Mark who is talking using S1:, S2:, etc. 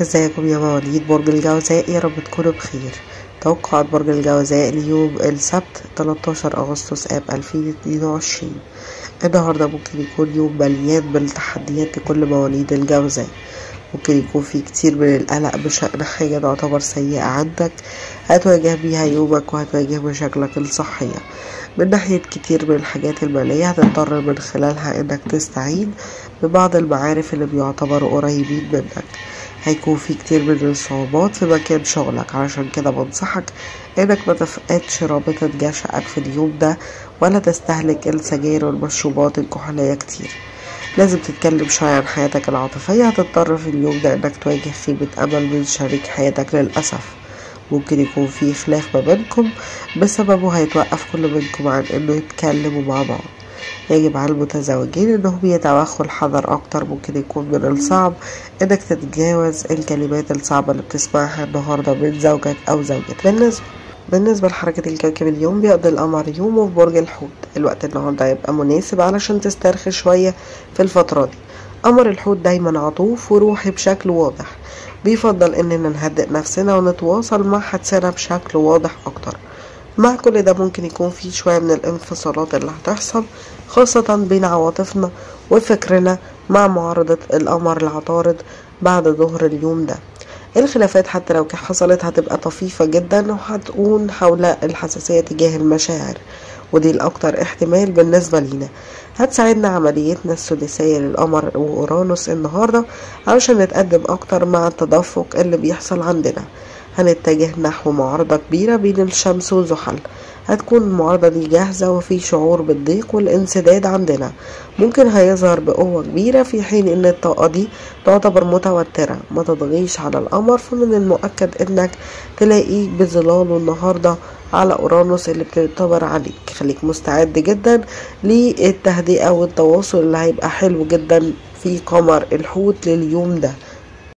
S1: ازيكم يا مواليد. برج الجوزاء يا رب تكونوا بخير. توقعات برج الجوزاء اليوم السبت 13 أغسطس آب 2022 النهاردة ممكن يكون يوم مليان بالتحديات لكل مواليد الجوزاء. ممكن يكون في كتير من القلق بشأن حاجة تعتبر سيئة عندك. هتواجه بيها يومك وهتواجه مشاكلك الصحية. من ناحية كتير من الحاجات المالية هتضطر من خلالها إنك تستعين ببعض المعارف اللي بيعتبروا قريبين منك. هيكون في كتير من الصعوبات في مكان شغلك علشان كده بنصحك إنك ما تفقدش رابطة جشعك في اليوم ده ولا تستهلك السجاير والمشروبات الكحولية كتير. لازم تتكلم شوية عن حياتك العاطفية. هتضطر في اليوم ده إنك تواجه خيبة أمل من شريك حياتك للأسف. ممكن يكون في خلاف ما بينكم بسببه هيتوقف كل منكم عن إنه يتكلموا مع بعض. يجب على المتزوجين إنهم يتوخوا الحذر أكتر ممكن يكون من الصعب إنك تتجاوز الكلمات الصعبة اللي بتسمعها النهاردة من زوجك أو زوجتك. بالنسبة بالنسبة لحركة الكوكب اليوم بيقضي القمر يومه في برج الحوت. الوقت النهاردة هيبقى مناسب علشان تسترخي شوية في الفترة دي. قمر الحوت دايما عطوف وروحي بشكل واضح. بيفضل إننا نهدئ نفسنا ونتواصل مع حدسنا بشكل واضح أكتر. مع كل ده ممكن يكون في شوية من الانفصالات اللي هتحصل خاصة بين عواطفنا وفكرنا مع معارضة القمر العطارد بعد ظهر اليوم ده. الخلافات حتى لو حصلت هتبقى طفيفة جدا وهتكون حول الحساسية تجاه المشاعر ودي الأكتر احتمال بالنسبة لينا. هتساعدنا عمليتنا السداسية للقمر وأورانوس النهاردة علشان نتقدم أكتر مع التدفق اللي بيحصل عندنا. هنتجه نحو معارضة كبيرة بين الشمس وزحل هتكون المعارضة دي جاهزة وفي شعور بالضيق والانسداد عندنا. ممكن هيظهر بقوة كبيرة في حين إن الطاقة دي تعتبر متوترة. ما تضغيش على القمر فمن المؤكد إنك تلاقيه بظلاله النهاردة على أورانوس اللي بتعتبر عليك. خليك مستعد جدا للتهدئة والتواصل اللي هيبقى حلو جدا في قمر الحوت لليوم ده.